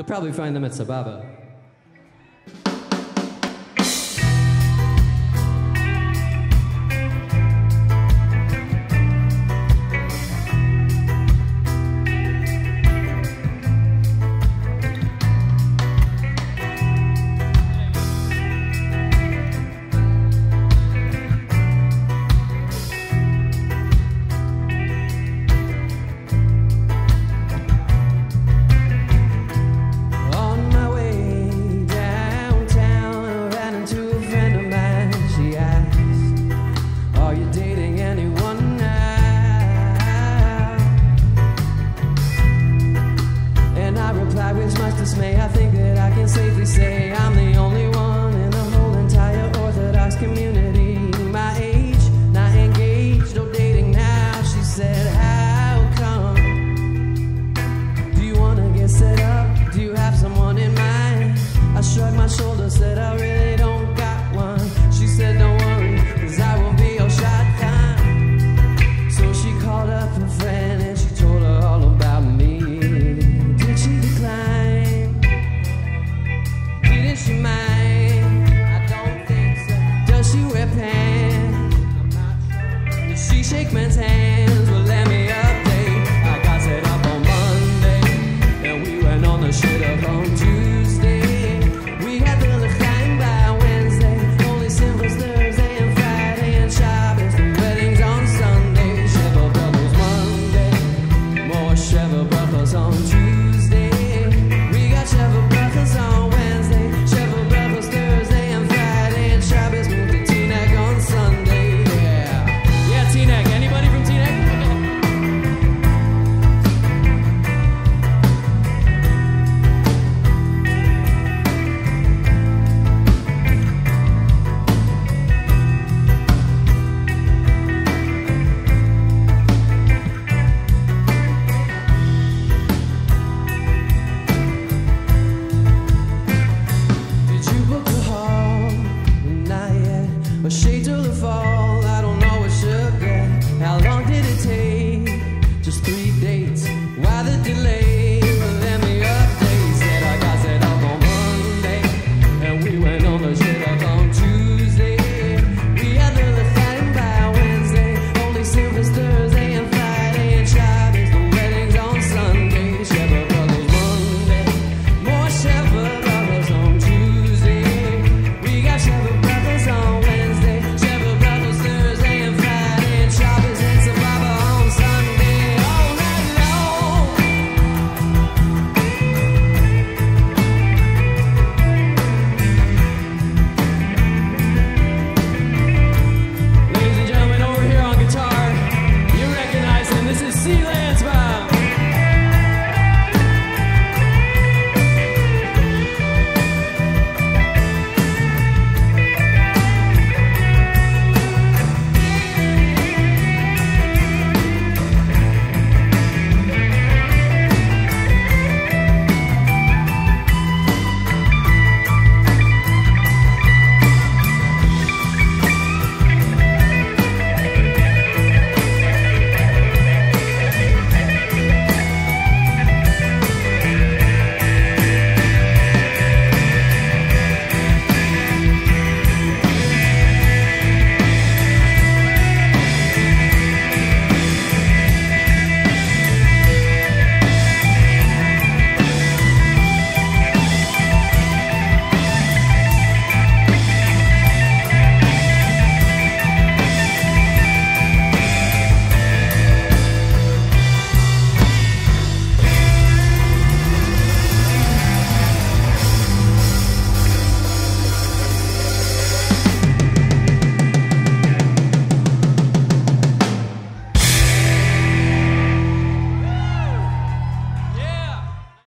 You'll probably find them at Sababa. told her, said I really don't got one. She said, don't worry, cause I won't be your down. So she called up a friend and she told her all about me. Did she decline? Did she mind? I don't think so. Does she wear pants? Does she shake men's hands?